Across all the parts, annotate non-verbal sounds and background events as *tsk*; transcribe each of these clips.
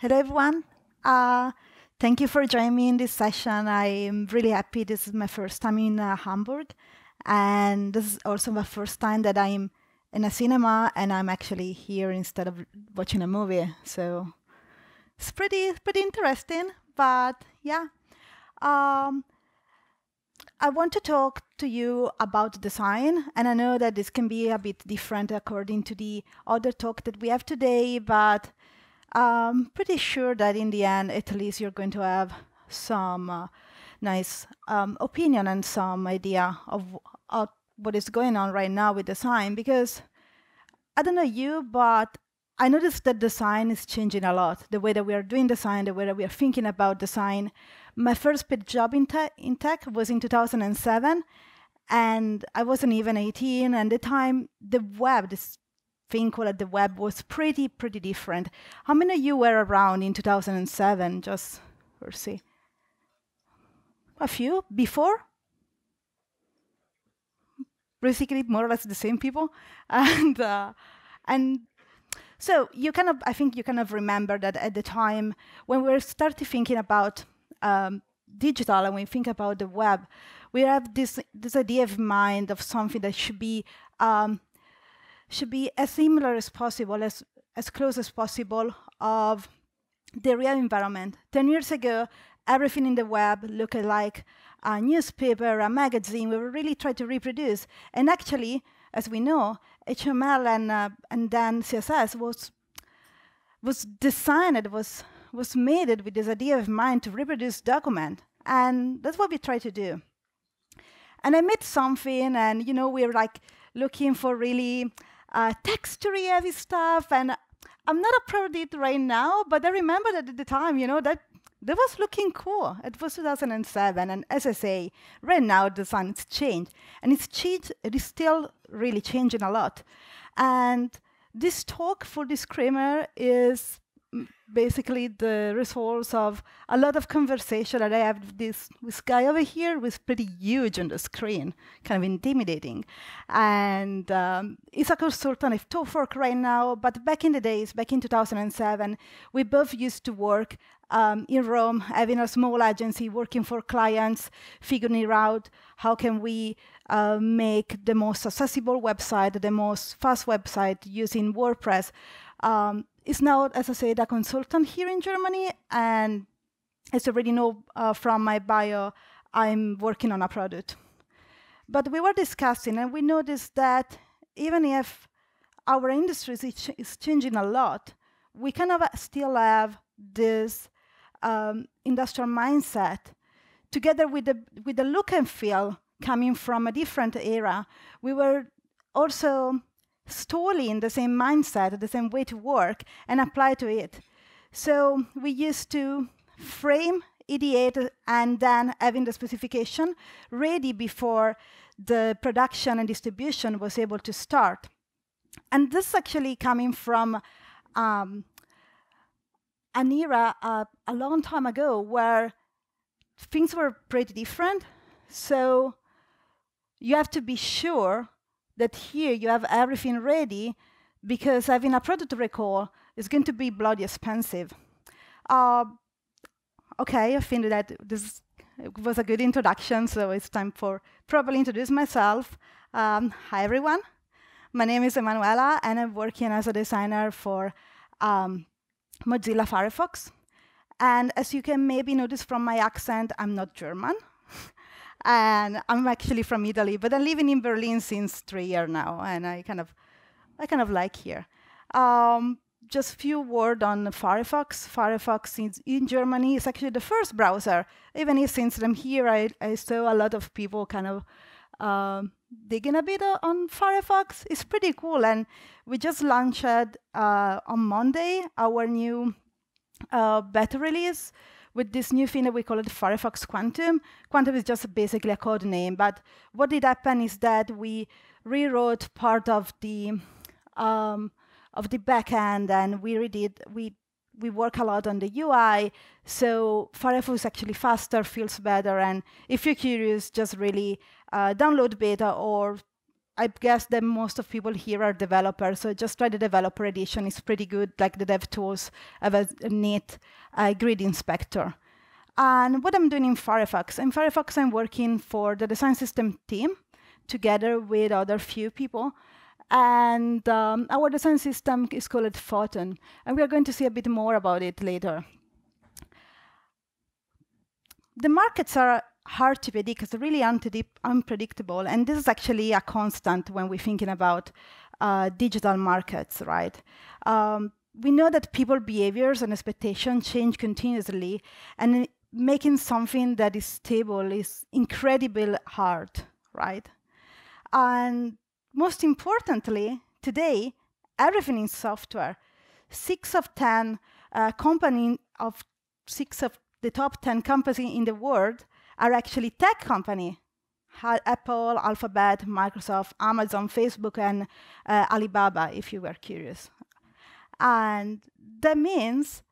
Hello, everyone. Uh, thank you for joining me in this session. I'm really happy. This is my first time in uh, Hamburg. And this is also my first time that I'm in a cinema and I'm actually here instead of watching a movie. So it's pretty, pretty interesting. But yeah. Um, I want to talk to you about design, and I know that this can be a bit different according to the other talk that we have today, but I'm pretty sure that in the end, at least you're going to have some uh, nice um, opinion and some idea of, of what is going on right now with design, because I don't know you, but I noticed that design is changing a lot. The way that we are doing design, the way that we are thinking about design. My first paid job in, te- in tech was in 2007, and I wasn't even 18. And the time, the web, this thing called the web, was pretty, pretty different. How many of you were around in 2007? Just for see. A few before? Basically, more or less the same people, *laughs* and uh, and so you kind of, I think you kind of remember that at the time when we started thinking about um, digital and we think about the web, we have this this idea of mind of something that should be um, should be as similar as possible, as as close as possible of the real environment. Ten years ago, everything in the web looked like a newspaper, a magazine. We really trying to reproduce, and actually, as we know, HTML and uh, and then CSS was was designed, was was made with this idea of mind to reproduce document, and that's what we try to do. And I made something, and you know we're like looking for really uh, textury heavy stuff, and I'm not a proud of it right now, but I remember that at the time, you know, that that was looking cool. It was 2007, and as I say, right now the has changed, and it's changed. It is still really changing a lot. And this talk for this Kramer is basically the results of a lot of conversation that I have this, this guy over here was pretty huge on the screen, kind of intimidating. And um, he's a consultant at ThoughtWorks right now, but back in the days, back in 2007, we both used to work um, in Rome, having a small agency, working for clients, figuring out how can we uh, make the most accessible website, the most fast website using WordPress. Um, is now, as I said, a consultant here in Germany, and as you already know uh, from my bio, I'm working on a product. But we were discussing, and we noticed that even if our industry is, is changing a lot, we kind of still have this um, industrial mindset, together with the, with the look and feel coming from a different era, we were also stalling the same mindset, the same way to work, and apply to it. So we used to frame, ideate, and then having the specification ready before the production and distribution was able to start. And this actually coming from um, an era uh, a long time ago where things were pretty different. So you have to be sure that here you have everything ready because having a product recall is going to be bloody expensive. Uh, okay, I think that this was a good introduction, so it's time for properly introduce myself. Um, hi, everyone. My name is Emanuela, and I'm working as a designer for um, Mozilla Firefox. And as you can maybe notice from my accent, I'm not German. *laughs* and I'm actually from Italy, but I'm living in Berlin since three years now, and I kind of, I kind of like here. Um, just few word on Firefox. Firefox is in Germany is actually the first browser. Even if since I'm here, I, I saw a lot of people kind of um, digging a bit on Firefox. It's pretty cool. And we just launched uh, on Monday our new uh, beta release with this new thing that we call it Firefox Quantum. Quantum is just basically a code name, but what did happen is that we rewrote part of the um, of the backend, and we redid we we work a lot on the UI, so Firefox is actually faster, feels better, and if you're curious, just really uh, download beta or I guess that most of people here are developers, so just try the developer edition. It's pretty good. Like the dev tools have a, neat uh, grid inspector. And what I'm doing in Firefox, in Firefox, I'm working for the design system team together with other few people. And um, our design system is called Photon. And we are going to see a bit more about it later. The markets are hard to predict it's really unpredictable. And this is actually a constant when we're thinking about uh, digital markets, right? Um, we know that people behaviors and expectations change continuously, and making something that is stable is incredibly hard, right? And most importantly, today, everything is software. Six of 10 uh, company of six of the top 10 companies in the world are actually tech company. Apple, Alphabet, Microsoft, Amazon, Facebook, and uh, Alibaba, if you were curious. And that means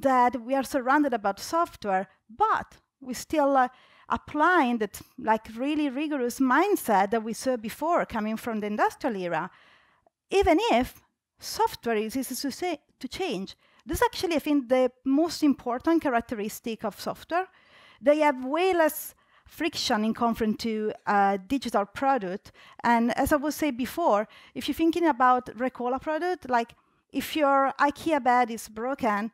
that we are surrounded about software, but we still uh, applying that like really rigorous mindset that we saw before coming from the industrial era, even if software is easy to, say, to change. This is actually, I think, the most important characteristic of software. They have way less friction in comparing to a digital product. And as I was saying before, if you're thinking about recall a product, like if your IKEA bed is broken,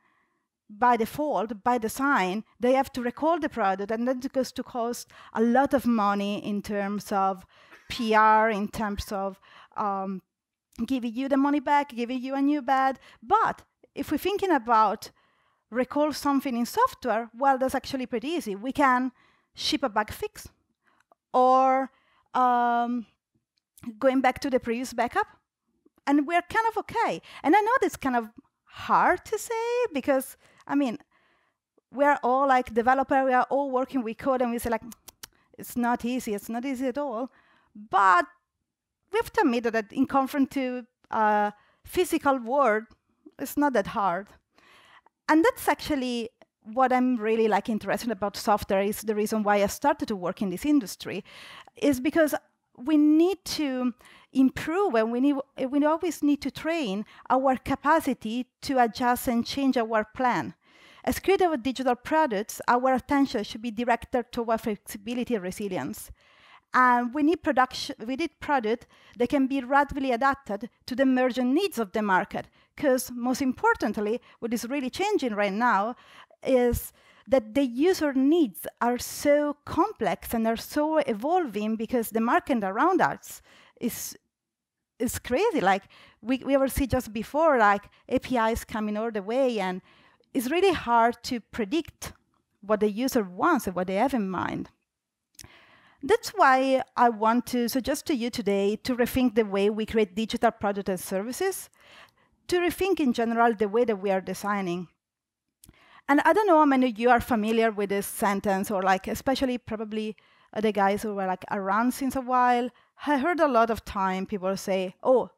by default, by design, they have to recall the product, and that goes to cost a lot of money in terms of PR, in terms of um, giving you the money back, giving you a new bed. But if we're thinking about recall something in software, well, that's actually pretty easy. We can ship a bug fix, or um, going back to the previous backup, and we're kind of okay. And I know that's kind of hard to say because I mean, we're all like developer, we are all working with code, and we say like, *tsk* it's not easy, it's not easy at all. But we have to admit that in conference to a physical world, it's not that hard. And that's actually what I'm really like interested about software is the reason why I started to work in this industry, is because we need to improve and we, need, we always need to train our capacity to adjust and change our plan. As creators of digital products, our attention should be directed toward flexibility and resilience. And we need production, we need product that can be rapidly adapted to the emerging needs of the market. Because most importantly, what is really changing right now is that the user needs are so complex and are so evolving because the market around us is is crazy. Like we, we ever see just before, like APIs coming all the way, and it's really hard to predict what the user wants and what they have in mind. That's why I want to suggest to you today to rethink the way we create digital products and services, to rethink in general the way that we are designing. And I don't know how many of you are familiar with this sentence, or like, especially probably uh, the guys who were like around since a while. I heard a lot of time people say, oh,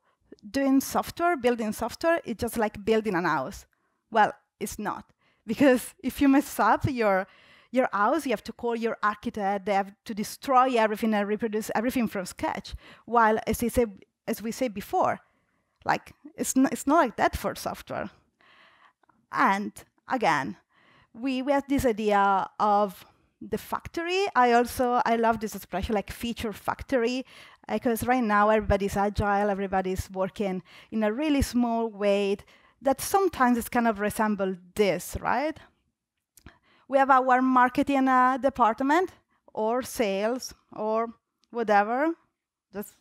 doing software, building software, is just like building an house. Well, it's not. Because if you mess up your, your house, you have to call your architect, they have to destroy everything and reproduce everything from scratch. While, as, as we said before, like, it's not, it's not like that for software. And again, we, we have this idea of the factory. I also, I love this expression like feature factory, because right now everybody's agile, everybody's working in a really small way that sometimes it's kind of resemble this, right? We have our marketing uh, department or sales or whatever, just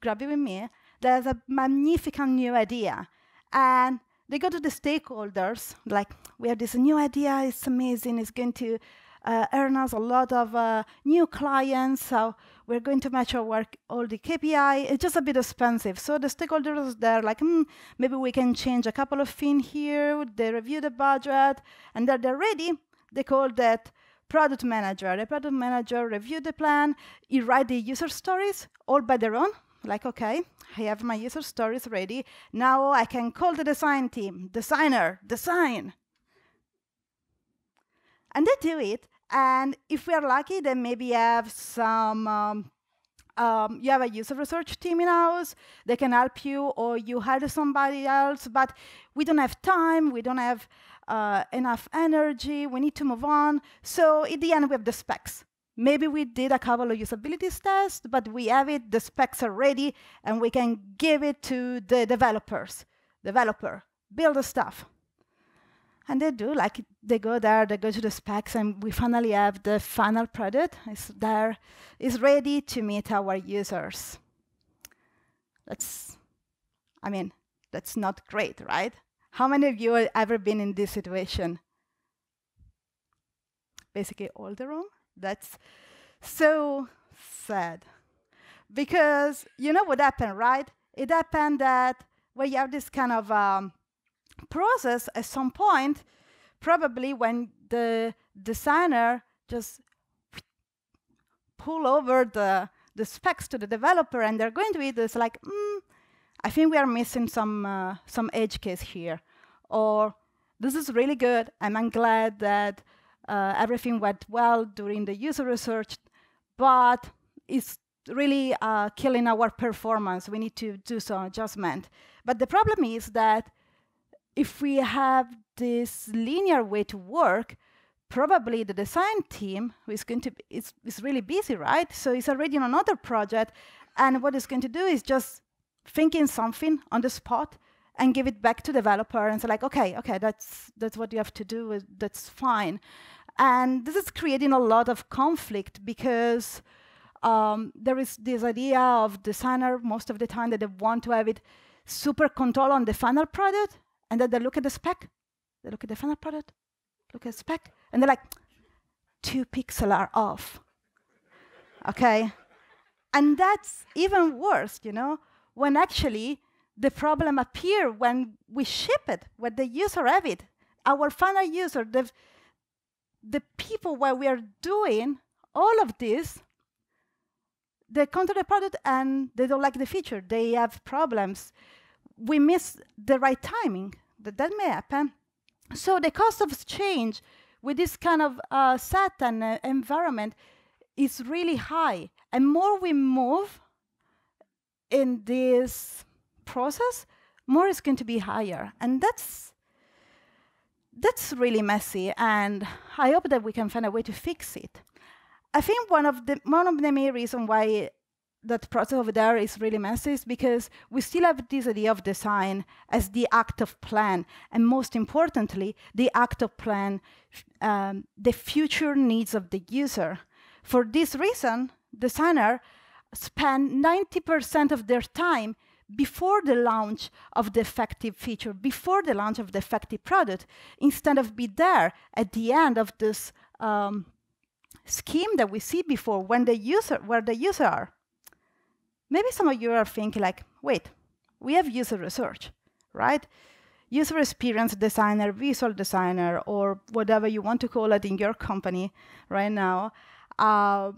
grab it with me. There's a magnificent new idea. And they go to the stakeholders, like, we have this new idea, it's amazing, it's going to uh, earn us a lot of uh, new clients, so we're going to match our work, all the KPI. It's just a bit expensive. So the stakeholders, they're like, hmm, maybe we can change a couple of things here. They review the budget, and then they're ready. They call that product manager. The product manager review the plan, he write the user stories all by their own, like, okay, I have my user stories ready. Now I can call the design team, designer, design. And they do it. And if we are lucky, then maybe have some um, um, you have a user research team in house, they can help you, or you hire somebody else, but we don't have time, we don't have uh, enough energy, we need to move on. So in the end, we have the specs. Maybe we did a couple of usability tests, but we have it, the specs are ready, and we can give it to the developers. Developer, build the stuff. And they do, like they go there, they go to the specs, and we finally have the final product. It's there, is ready to meet our users. That's, I mean, that's not great, right? How many of you have ever been in this situation? Basically, all the room. That's so sad. Because you know what happened, right? It happened that when you have this kind of um, process, at some point, probably when the designer just pull over the, the specs to the developer and they're going to be this like, mm, I think we are missing some, uh, some edge case here. Or this is really good and I'm glad that uh, everything went well during the user research, but it's really uh, killing our performance. We need to do some adjustment. But the problem is that if we have this linear way to work, probably the design team is going to be, is, is really busy, right? So it's already on another project, and what it's going to do is just thinking something on the spot and give it back to developer and say like, okay, okay, that's that's what you have to do. That's fine. And this is creating a lot of conflict because um, there is this idea of designer most of the time that they want to have it super control on the final product, and then they look at the spec, they look at the final product, look at the spec, and they're like, two pixels are off. okay? And that's even worse, you know, when actually the problem appear when we ship it, when the user have it. Our final user, the, the people where we are doing all of this, they come to the product and they don't like the feature. They have problems. We miss the right timing. That, that may happen. So the cost of change with this kind of uh, set and uh, environment is really high. And more we move in this process, more is going to be higher. And that's that's really messy, and I hope that we can find a way to fix it. I think one of the one of the main reasons why that process over there is really messy is because we still have this idea of design as the act of plan, and most importantly, the act of plan um, the future needs of the user. For this reason, designer spend 90% of their time before the launch of the effective feature, before the launch of the effective product, instead of be there at the end of this um, scheme that we see before when the user, where the user are. Maybe some of you are thinking like, wait, we have user research, right? User experience designer, visual designer, or whatever you want to call it in your company right now. Uh,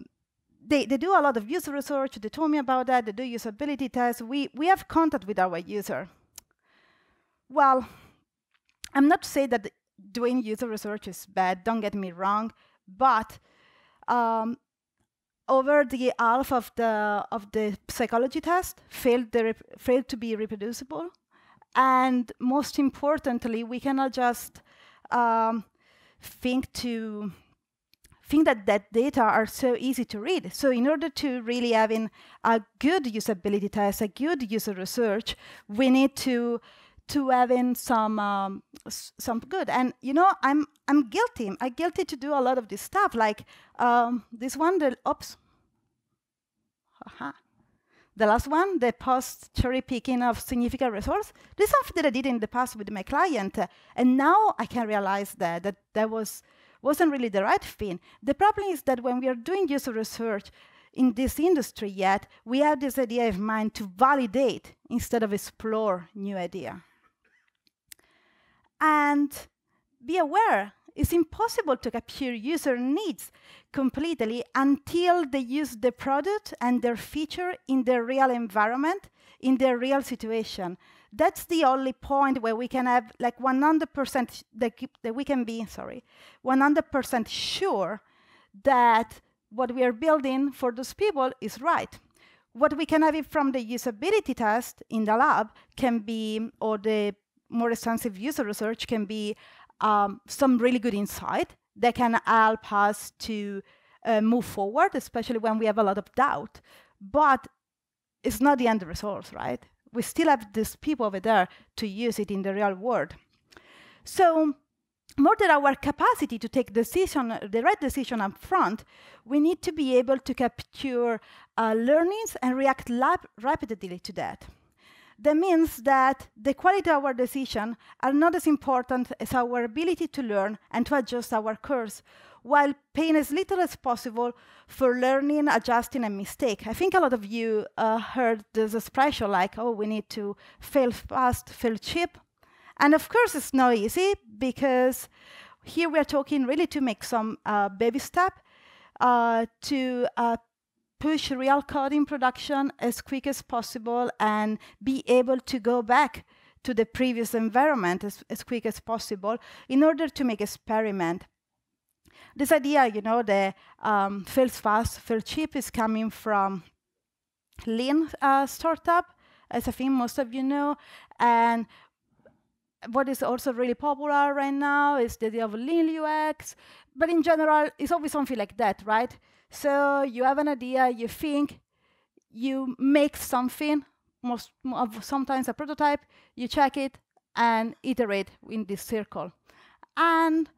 they, they do a lot of user research. They told me about that. They do usability tests. We, we have contact with our user. Well, I'm not to say that doing user research is bad, don't get me wrong, but um, over the half of the of the psychology test failed, the failed to be reproducible. And most importantly, we cannot just um, think to think that that data are so easy to read. So in order to really having a good usability test, a good user research, we need to to having some um, some good. And you know, I'm I'm guilty. I'm guilty to do a lot of this stuff. Like um, this one, the oops. The last one, the post cherry picking of significant resource. This is something that I did in the past with my client, uh, and now I can realize that that that was wasn't really the right thing. The problem is that when we are doing user research in this industry yet, we have this idea of mind to validate instead of explore new idea. And be aware, it's impossible to capture user needs completely until they use the product and their feature in their real environment, in their real situation that's the only point where we can have like 100% that, that we can be, sorry, 100% sure that what we are building for those people is right. what we can have it from the usability test in the lab can be, or the more extensive user research can be um, some really good insight that can help us to uh, move forward, especially when we have a lot of doubt. But it's not the end result, right? We still have these people over there to use it in the real world. So more than our capacity to take decision, the right decision up front, we need to be able to capture uh, learnings and react rapidly to that. That means that the quality of our decision are not as important as our ability to learn and to adjust our course, while paying as little as possible for learning, adjusting, and mistake. I think a lot of you uh, heard this expression like, oh, we need to fail fast, fail cheap. And of course, it's not easy because here we're talking really to make some uh, baby step uh, to uh, push real code in production as quick as possible and be able to go back to the previous environment as, as quick as possible in order to make experiment. This idea, you know, the um, fails fast, fail cheap is coming from Lean uh, startup, as I think most of you know, and what is also really popular right now is the idea of lean UX, but in general, it's always something like that, right? So you have an idea, you think, you make something, most sometimes a prototype, you check it and iterate in this circle. And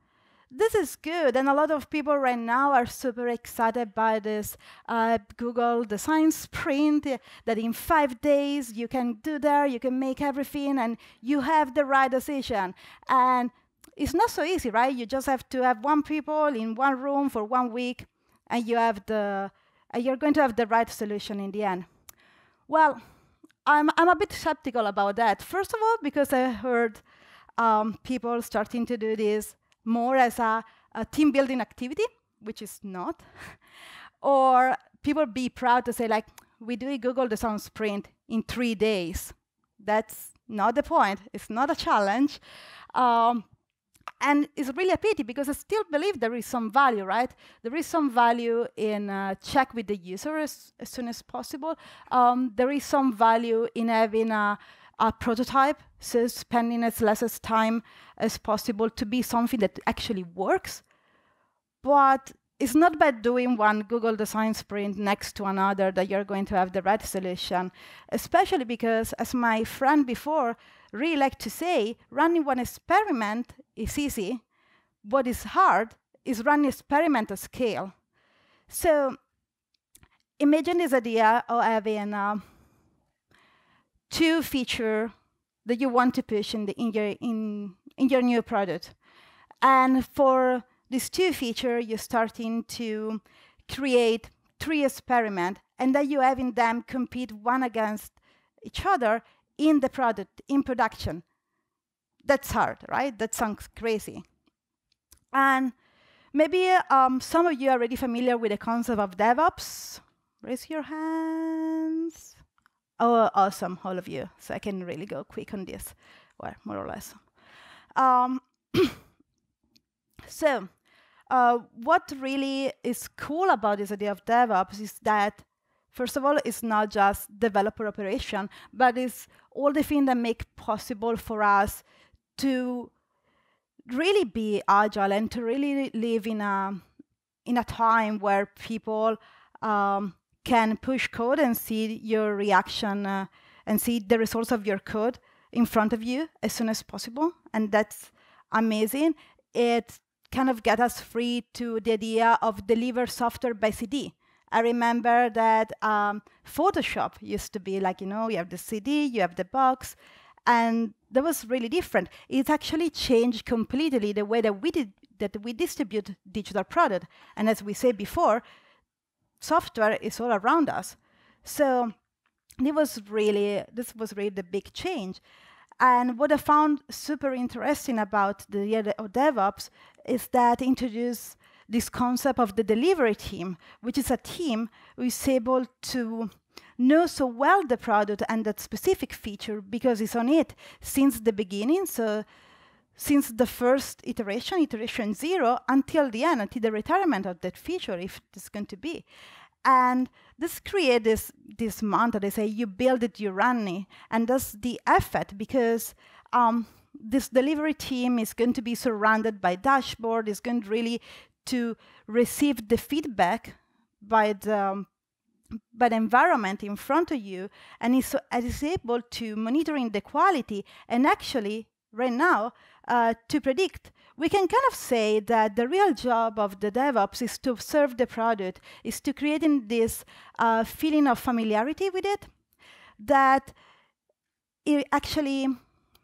this is good. And a lot of people right now are super excited by this uh, Google Design Sprint uh, that in five days you can do there, you can make everything, and you have the right decision. And it's not so easy, right? You just have to have one people in one room for one week, and you have the, and you're going to have the right solution in the end. Well, I'm, I'm a bit skeptical about that. First of all, because I heard um, people starting to do this more as a, a team building activity, which is not, *laughs* or people be proud to say like, we do a Google Design Sprint in three days. That's not the point. It's not a challenge. Um, and it's really a pity because I still believe there is some value, right? There is some value in uh, check with the user as, as soon as possible. Um, there is some value in having a, a prototype, so spending as less as time as possible to be something that actually works. But it's not by doing one Google Design Sprint next to another that you're going to have the right solution, especially because, as my friend before really liked to say, running one experiment is easy. What is hard is running experiment at scale. So imagine this idea of having uh, two feature that you want to push in, the, in, your, in, in your new product. And for these two feature, you're starting to create three experiment, and then you having them compete one against each other in the product, in production. That's hard, right? That sounds crazy. And maybe um, some of you are already familiar with the concept of DevOps. Raise your hands. Oh, awesome, all of you. So I can really go quick on this, well, more or less. Um, *clears throat* so uh, what really is cool about this idea of DevOps is that, first of all, it's not just developer operation, but it's all the things that make possible for us to really be agile and to really live in a in a time where people um, can push code and see your reaction uh, and see the results of your code in front of you as soon as possible, and that's amazing. It kind of get us free to the idea of deliver software by CD. I remember that um, Photoshop used to be like, you know, you have the CD, you have the box, and that was really different. It actually changed completely the way that we did that we distribute digital product. And as we said before, software is all around us. So it was really this was really the big change. And what I found super interesting about the idea of DevOps is that introduced this concept of the delivery team, which is a team who is able to know so well the product and that specific feature because it's on it since the beginning. So since the first iteration, iteration zero, until the end, until the retirement of that feature, if it's going to be. And this create this, this mantra, they say, you build it, you run it. And that's the effort because um, this delivery team is going to be surrounded by dashboard, is going really to receive the feedback by the um, the environment in front of you and is, is able to monitoring the quality and actually right now uh, to predict we can kind of say that the real job of the DevOps is to serve the product, is to creating this uh, feeling of familiarity with it, that it actually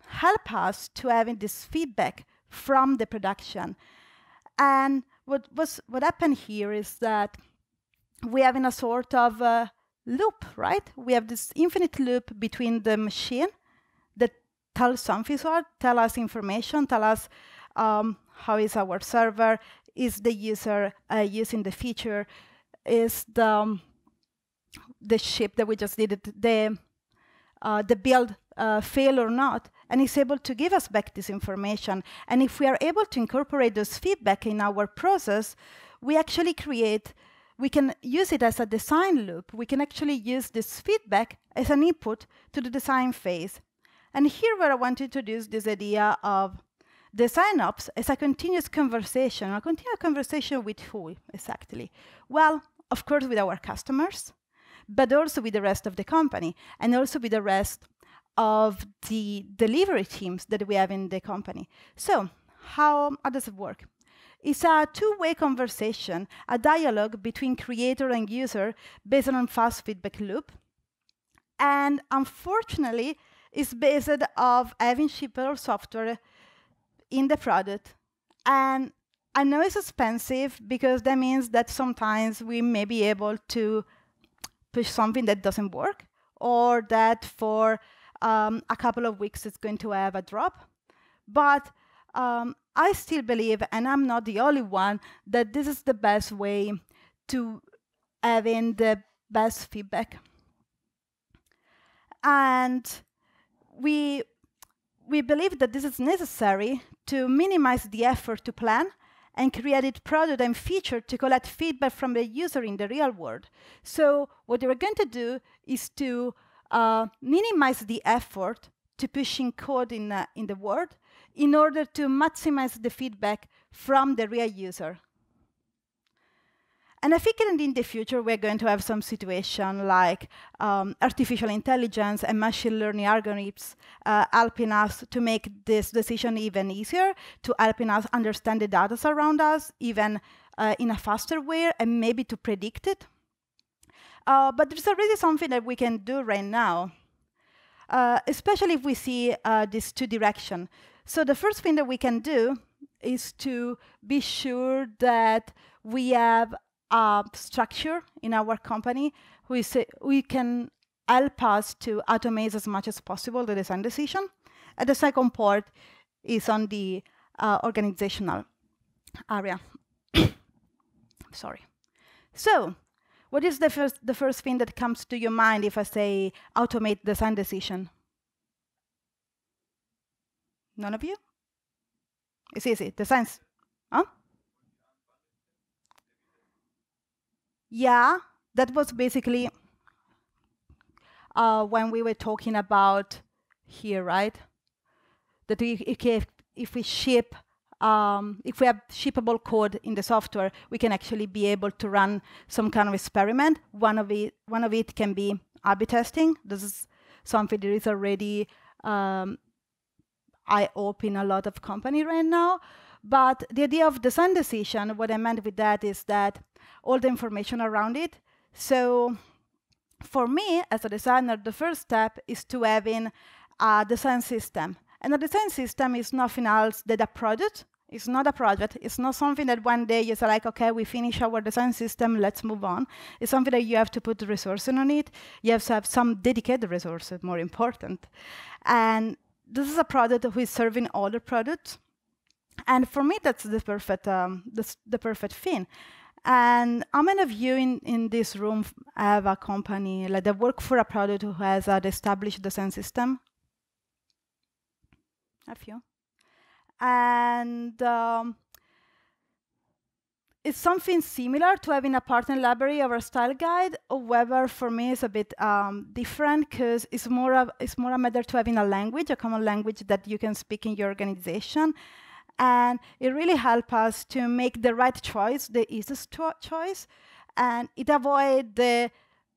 help us to having this feedback from the production. And what was what happened here is that we have in a sort of a loop, right? We have this infinite loop between the machine that tells something, so tell us information, tell us um, how is our server, is the user uh, using the feature, is the um, the ship that we just did, it, the uh, the build uh, fail or not, and is able to give us back this information. And if we are able to incorporate those feedback in our process, we actually create, we can use it as a design loop. We can actually use this feedback as an input to the design phase. And here where I want to introduce this idea of design ops is a continuous conversation, a continuous conversation with who exactly? Well, of course, with our customers, but also with the rest of the company and also with the rest of the delivery teams that we have in the company. So how, how does it work? It's a two-way conversation, a dialogue between creator and user based on fast feedback loop. And unfortunately, it's based of having shippable software in the product. And I know it's expensive because that means that sometimes we may be able to push something that doesn't work or that for um, a couple of weeks it's going to have a drop. But um, I still believe, and I'm not the only one, that this is the best way to having the best feedback. And we, we believe that this is necessary to minimize the effort to plan and created product and feature to collect feedback from the user in the real world. So what we're going to do is to uh, minimize the effort to pushing code in, uh, in the world in order to maximize the feedback from the real user. And I think that in the future, we're going to have some situation like um, artificial intelligence and machine learning algorithms uh, helping us to make this decision even easier, to helping us understand the data around us even uh, in a faster way and maybe to predict it. Uh, but there's already something that we can do right now, uh, especially if we see uh, this two direction. So the first thing that we can do is to be sure that we have uh, structure in our company, we, say, we can help us to automate as much as possible the design decision. And the second part is on the uh, organizational area. *coughs* Sorry. So, what is the first, the first thing that comes to your mind if I say automate design decision? None of you? It's easy. Design. Huh? Yeah, that was basically uh, when we were talking about here, right? That if, if we ship, um, if we have shippable code in the software, we can actually be able to run some kind of experiment. One of it, one of it can be A/B testing. This is something that is already um, I open a lot of company right now. But the idea of design decision, what I meant with that is that all the information around it. So for me, as a designer, the first step is to having a design system. And a design system is nothing else than a product. It's not a project. It's not something that one day you say like, okay, we finish our design system, let's move on. It's something that you have to put the resources on it. You have to have some dedicated resources, more important. And this is a product who is serving other products. And for me, that's the perfect, um, the, the perfect thing. And how many of you in, in this room have a company, like they work for a product who has an established design system? A few. And um, it's something similar to having a pattern library or a style guide. However, for me, it's a bit um, different because it's more it's more a matter to having a language, a common language that you can speak in your organization, and it really helps us to make the right choice, the easiest choice, and it avoid the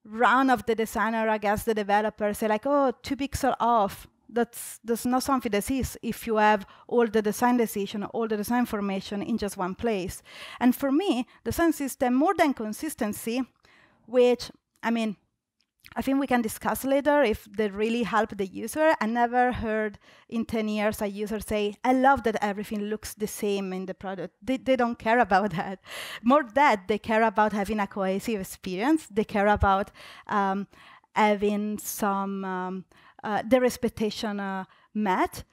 run of the designer against the developer. Say like, oh, two pixel off that's, that's not something that is if you have all the design decision, all the design information in just one place. And for me, the design system, more than consistency, which, I mean, I think we can discuss later if they really help the user. I never heard in 10 years a user say, I love that everything looks the same in the product. They, they don't care about that. More that, they care about having a cohesive experience. They care about um, having some um, uh, their expectation uh, met.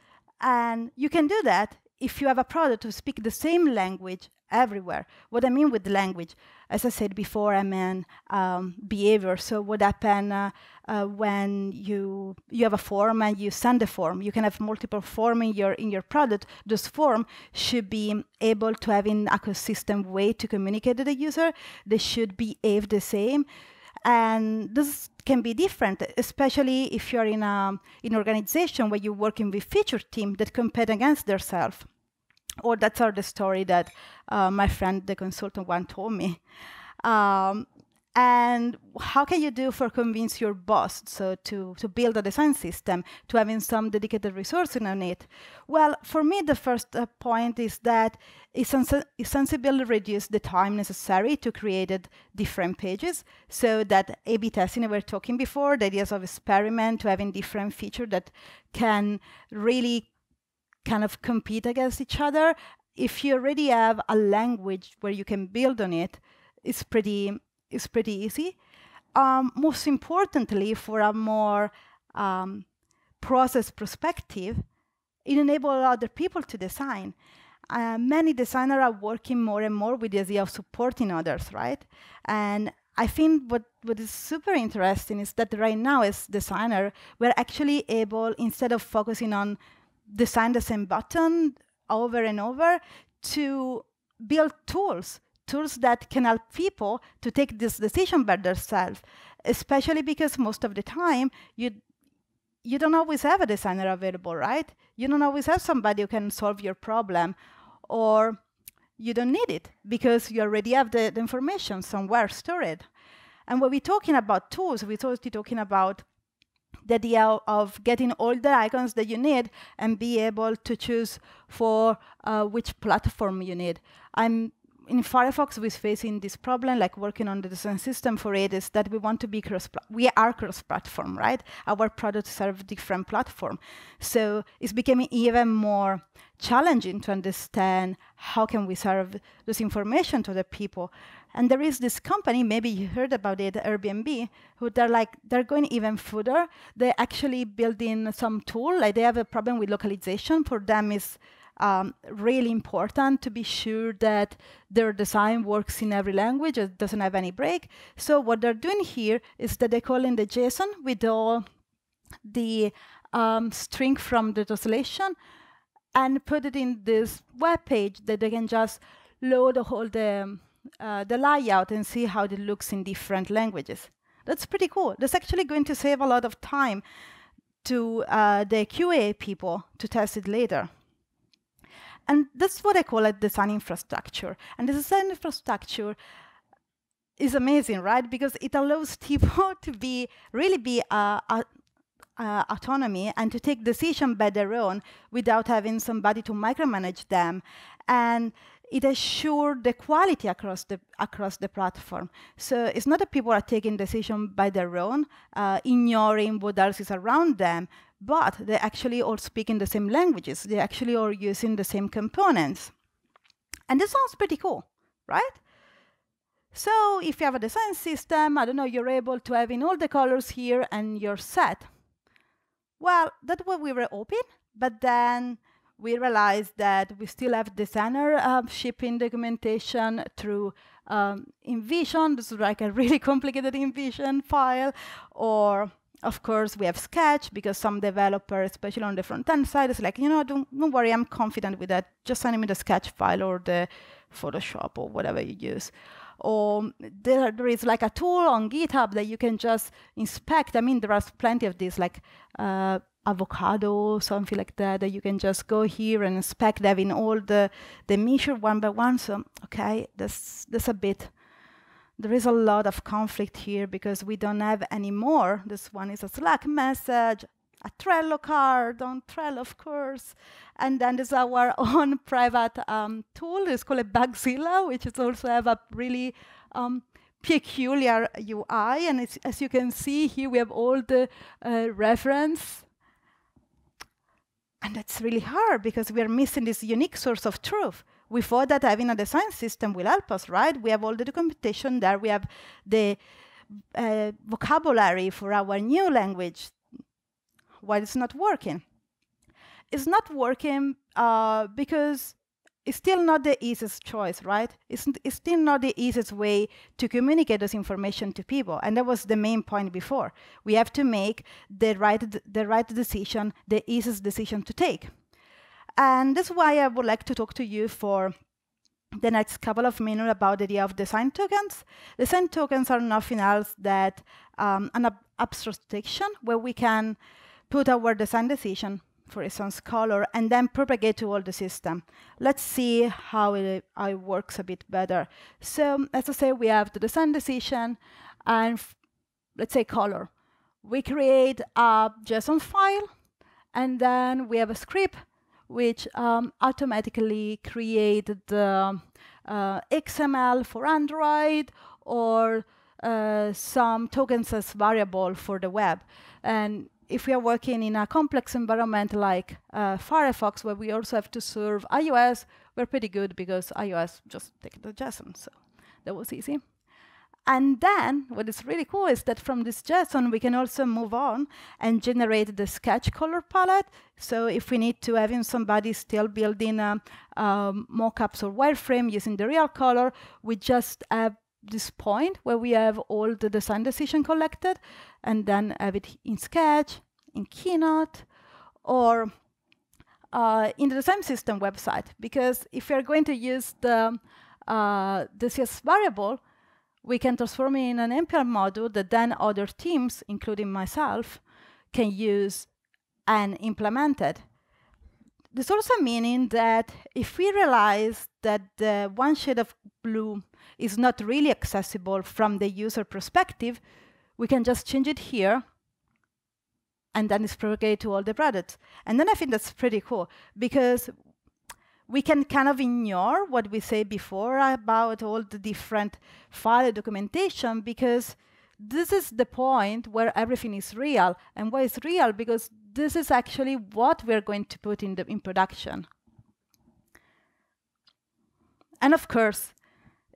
And you can do that if you have a product to speak the same language everywhere. What I mean with language, as I said before, I mean um, behavior. So what happen uh, uh, when you you have a form and you send a form? You can have multiple form in your in your product. Those form should be able to have in a consistent way to communicate to the user. They should behave the same. And this can be different, especially if you're in, a, in an organization where you're working with feature team that compete against themselves. Or that's all the story that uh, my friend, the consultant one, told me. Um, and how can you do for convince your boss so to, to build a design system to having some dedicated resources on it well for me the first uh, point is that it, sensibly reduce the time necessary to create different pages so that a-b testing we were talking before the ideas of experiment to having different feature that can really kind of compete against each other if you already have a language where you can build on it it's pretty it's pretty easy. Um, most importantly, for a more um, process perspective, it enables other people to design. Uh, many designers are working more and more with the idea of supporting others, right? And I think what, what is super interesting is that right now as designer, we're actually able, instead of focusing on design the same button over and over, to build tools tools that can help people to take this decision by themselves, especially because most of the time you you don't always have a designer available, right? You don't always have somebody who can solve your problem, or you don't need it because you already have the, the information somewhere stored. And when we're talking about tools, we're talking about the idea of getting all the icons that you need and be able to choose for uh, which platform you need. I'm in Firefox, we're facing this problem, like working on the design system for it, is that we want to be cross. We are cross-platform, right? Our products serve different platform, so it's becoming even more challenging to understand how can we serve this information to the people. And there is this company, maybe you heard about it, Airbnb, who they're like they're going even further. They're actually building some tool. Like they have a problem with localization. For them, is um, really important to be sure that their design works in every language, it doesn't have any break. So what they're doing here is that they call in the JSON with all the um, string from the translation and put it in this web page that they can just load all the, uh, the layout and see how it looks in different languages. That's pretty cool. That's actually going to save a lot of time to uh, the QA people to test it later. And that's what I call a design infrastructure. And the design infrastructure is amazing, right? Because it allows *laughs* people to be really be uh, uh, uh, autonomy and to take decision by their own without having somebody to micromanage them. And it assures the quality across the across the platform. So it's not that people are taking decision by their own, uh, ignoring what else is around them, but they actually all speak in the same languages. They actually are using the same components. And this sounds pretty cool, right? So if you have a design system, I don't know, you're able to have in all the colors here and you're set. Well, that's what we were hoping, but then we realized that we still have designer uh, shipping documentation through um, InVision. This is like a really *laughs* complicated InVision file, or of course, we have Sketch because some developer, especially on the front end side, is like, you know, don't, don't worry, I'm confident with that. Just send me the Sketch file or the Photoshop or whatever you use. Or there, there is like a tool on GitHub that you can just inspect. I mean, there are plenty of these, like uh, Avocode, something like that, that you can just go here and inspect having all the, the measure one by one. So, okay, that's, that's a bit there is a lot of conflict here because we don't have any more. This one is a Slack message, a Trello card on Trello, of course. And then there's our *laughs* own private um, tool. It's called a Bugzilla, which is also have a really um, peculiar UI. And as you can see here, we have all the uh, reference. And that's really hard because we are missing this unique source of truth we thought that having a design system will help us, right? We have all the documentation there. We have the uh, vocabulary for our new language. Why it's not working? It's not working uh, because it's still not the easiest choice, right? It's, it's still not the easiest way to communicate this information to people. And that was the main point before. We have to make the right, the right decision, the easiest decision to take. And that's why I would like to talk to you for the next couple of minutes about the idea of design tokens. Design tokens are nothing else than um, an ab abstraction where we can put our design decision, for instance, color, and then propagate to all the system. Let's see how it, how it works a bit better. So as I say, we have the design decision and let's say color. We create a JSON file, and then we have a script which um, automatically created the uh, XML for Android or uh, some tokens as variable for the web. And if we are working in a complex environment like uh, Firefox, where we also have to serve iOS, we're pretty good because iOS just take the JSON. So that was easy. And then what is really cool is that from this JSON, we can also move on and generate the sketch color palette. So if we need to have somebody still building um, mockups or wireframe using the real color, we just have this point where we have all the design decision collected and then have it in Sketch, in Keynote, or uh, in the design system website. Because if you're going to use the, uh, the CSS variable, we can transform it in an npm module that then other teams, including myself, can use and implement it. There's also meaning that if we realize that the one shade of blue is not really accessible from the user perspective, we can just change it here and then it's propagated to all the products. And then I think that's pretty cool because we can kind of ignore what we said before about all the different file documentation because this is the point where everything is real. And why it's real? Because this is actually what we're going to put in, the, in production. And of course,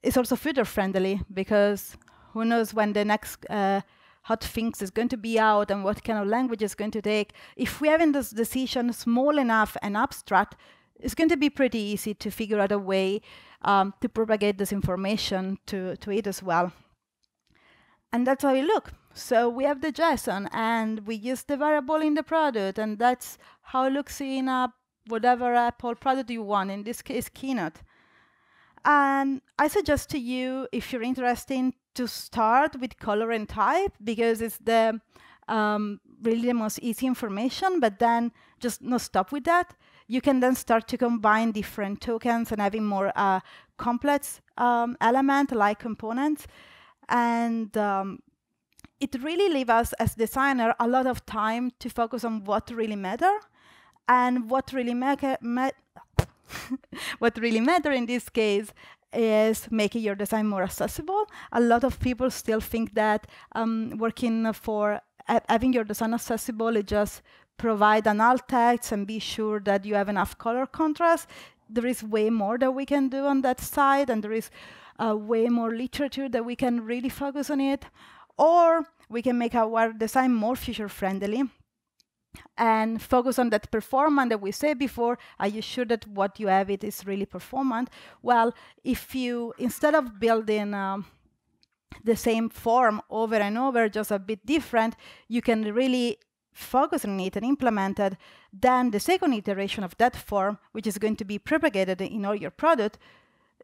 it's also future friendly because who knows when the next uh, hot things is going to be out and what kind of language is going to take. If we have in this decision small enough and abstract, it's going to be pretty easy to figure out a way um, to propagate this information to, to it as well. And that's how we look. So we have the JSON, and we use the variable in the product, and that's how it looks in a whatever Apple product you want, in this case, Keynote. And I suggest to you, if you're interested, to start with color and type, because it's the um, really the most easy information, but then just not stop with that you can then start to combine different tokens and having more uh, complex um, element like components. And um, it really leaves us as designer a lot of time to focus on what really matter and what really matter *laughs* what really matter in this case is making your design more accessible. A lot of people still think that um, working for having your design accessible is just provide an alt text and be sure that you have enough color contrast. There is way more that we can do on that side, and there is uh, way more literature that we can really focus on it. Or we can make our design more future friendly and focus on that performance that we said before. Are you sure that what you have it is really performant? Well, if you, instead of building um, the same form over and over, just a bit different, you can really focus on it and implement it. Then the second iteration of that form, which is going to be propagated in all your product,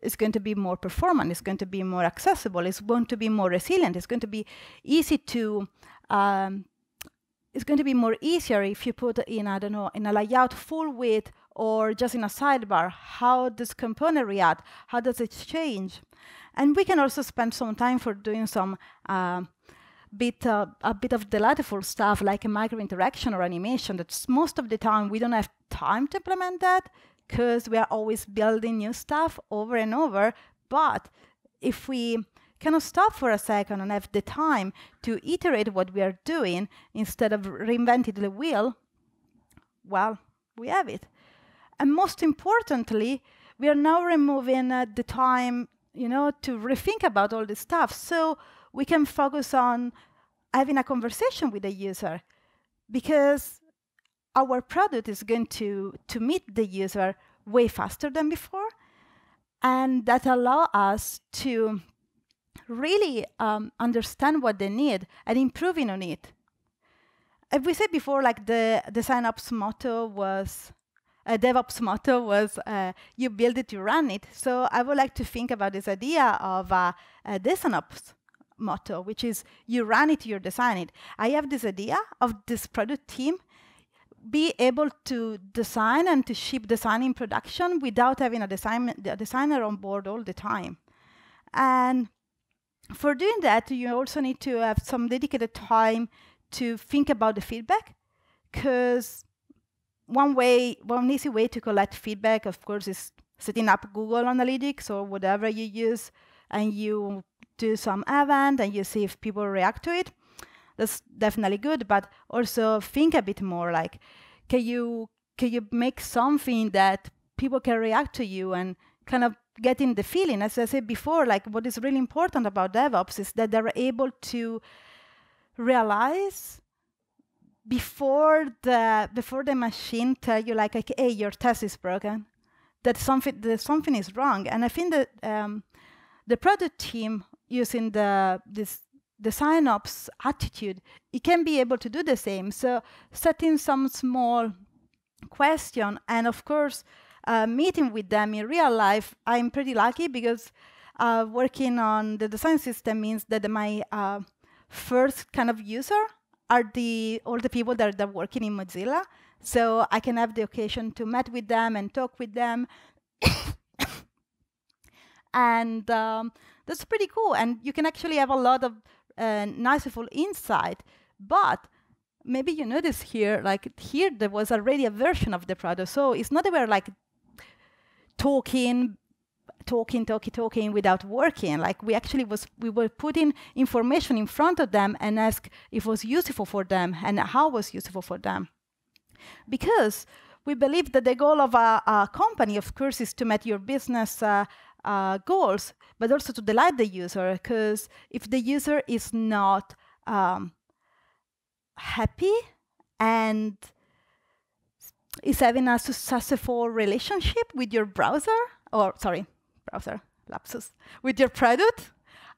is going to be more performant, it's going to be more accessible, it's going to be more resilient, it's going to be easy to um, it's going to be more easier if you put in, I don't know, in a layout full width or just in a sidebar. How does component react? How does it change? And we can also spend some time for doing some uh, bit uh, a bit of delightful stuff like a micro interaction or animation. That's most of the time we don't have time to implement that because we are always building new stuff over and over. But if we of stop for a second and have the time to iterate what we are doing instead of reinventing the wheel, well, we have it. And most importantly, we are now removing uh, the time, you know, to rethink about all this stuff. So we can focus on having a conversation with the user because our product is going to, to meet the user way faster than before. And that allow us to really um, understand what they need and improving on it. As we said before, like the, design ops motto was, uh, DevOps motto was, uh, you build it, you run it. So I would like to think about this idea of uh, uh, the motto, which is you run it, you design it. I have this idea of this product team be able to design and to ship design in production without having a, design, a designer on board all the time. And for doing that, you also need to have some dedicated time to think about the feedback, because one way, one easy way to collect feedback, of course, is setting up Google Analytics or whatever you use, and you do some event and you see if people react to it. That's definitely good, but also think a bit more like, can you can you make something that people can react to you and kind of getting the feeling, as I said before, like what is really important about DevOps is that they're able to realize before the before the machine tell you like, like hey, your test is broken, that something that something is wrong. And I think that um, the product team using the this design ops attitude, it can be able to do the same. So setting some small question, and of course uh, meeting with them in real life, I'm pretty lucky because uh, working on the design system means that my uh, first kind of user are the all the people that are working in Mozilla. So I can have the occasion to meet with them and talk with them. *coughs* and um, that's pretty cool. And you can actually have a lot of uh, nice, full insight. But maybe you notice here, like here, there was already a version of the product. So it's not that we're like talking talking talking talking without working like we actually was we were putting information in front of them and ask if it was useful for them and how was useful for them because we believe that the goal of a, a company of course is to meet your business uh, uh, goals but also to delight the user because if the user is not um, happy and is having a successful relationship with your browser, or sorry, browser, lapsus, with your product,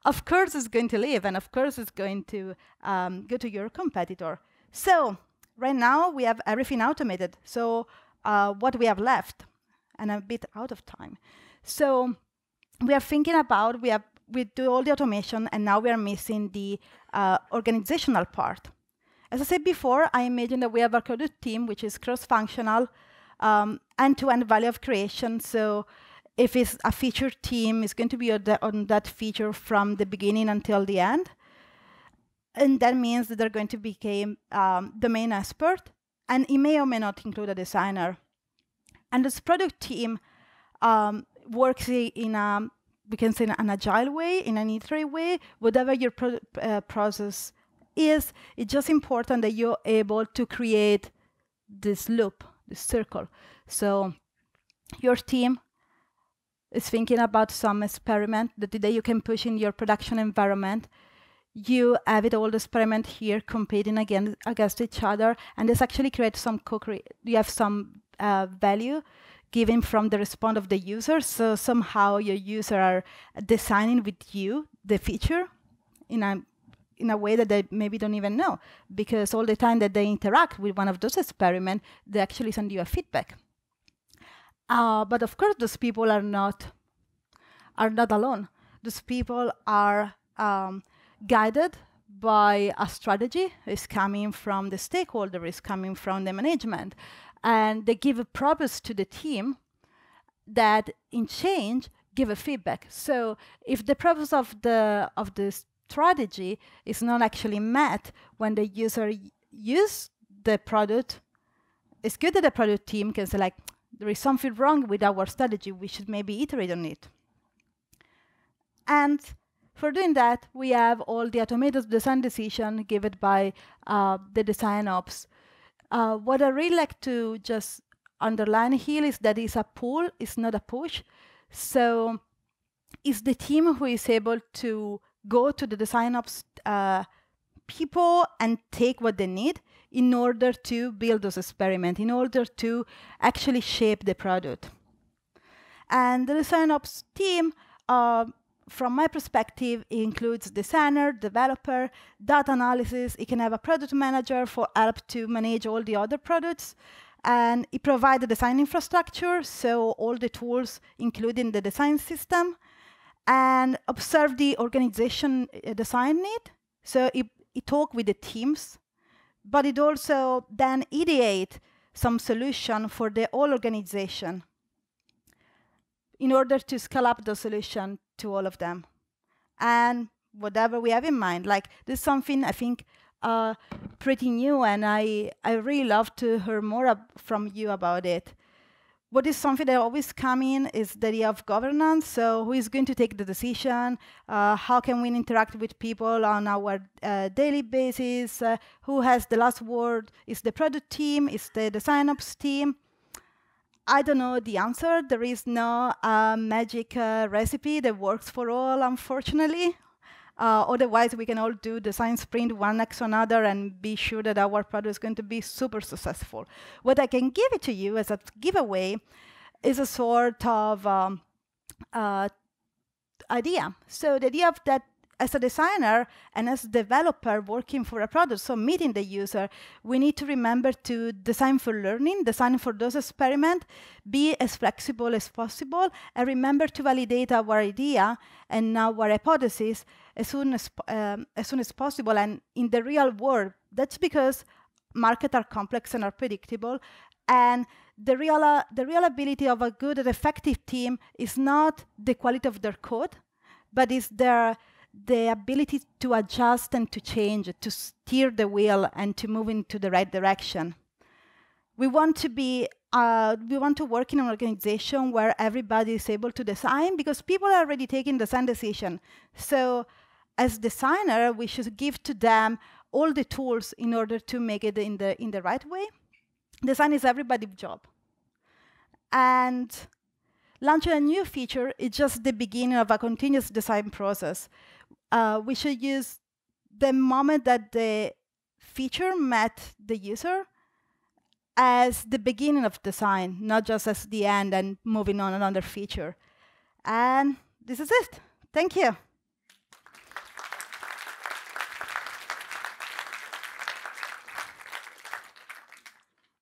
of course it's going to leave, and of course it's going to um, go to your competitor. So right now we have everything automated. So uh, what we have left, and I'm a bit out of time. So we are thinking about, we, we do all the automation, and now we are missing the uh, organizational part. As I said before, I imagine that we have a product team which is cross-functional, um, end-to-end value of creation. So if it's a feature team, it's going to be on that feature from the beginning until the end. And that means that they're going to become um, domain expert, and it may or may not include a designer. And this product team um, works in a, we can say in an agile way, in an iterative way, whatever your pro uh, process is it's just important that you're able to create this loop, this circle. So your team is thinking about some experiment that today you can push in your production environment. You have it all the experiment here competing against, against each other, and this actually creates some co-create. You have some uh, value given from the response of the user. So somehow your user are designing with you the feature in a in a way that they maybe don't even know because all the time that they interact with one of those experiments they actually send you a feedback. Uh, but of course those people are not are not alone. Those people are um, guided by a strategy is coming from the stakeholder is coming from the management and they give a purpose to the team that in change give a feedback so if the purpose of the of the strategy is not actually met when the user use the product it's good that the product team can say like there is something wrong with our strategy we should maybe iterate on it and for doing that, we have all the automated design decision given by uh, the design ops. Uh, what I really like to just underline here is that it's a pull, it's not a push. So it's the team who is able to go to the design ops uh, people and take what they need in order to build those experiments, in order to actually shape the product. And the design ops team uh, from my perspective, it includes designer, developer, data analysis. It can have a product manager for help to manage all the other products. And it provides the design infrastructure, so all the tools, including the design system, and observe the organization uh, design need. So it, it talk with the teams, but it also then ideate some solution for the whole organization in order to scale up the solution to all of them. And whatever we have in mind, like this is something I think uh, pretty new, and I, I really love to hear more from you about it. What is something that always come in is the idea of governance. So who is going to take the decision? Uh, how can we interact with people on our uh, daily basis? Uh, who has the last word? Is the product team? Is the design ops team? I don't know the answer. There is no uh, magic uh, recipe that works for all, unfortunately. Uh, otherwise, we can all do the design sprint one next to another and be sure that our product is going to be super successful. What I can give it to you as a giveaway is a sort of um, uh, idea. So the idea of that as a designer and as a developer working for a product, so meeting the user, we need to remember to design for learning, design for those experiments, be as flexible as possible, and remember to validate our idea and now our hypothesis as soon as, um, as soon as possible and in the real world. That's because markets are complex and are predictable, and the real, uh, the real ability of a good and effective team is not the quality of their code, but is their the ability to adjust and to change, to steer the wheel and to move into the right direction. We want to be uh, we want to work in an organization where everybody is able to design because people are already taking the design decision. So as designer, we should give to them all the tools in order to make it in the in the right way. Design is everybody's job. And launching a new feature is just the beginning of a continuous design process uh, we should use the moment that the feature met the user as the beginning of design, not just as the end and moving on another feature. And this is it. Thank you.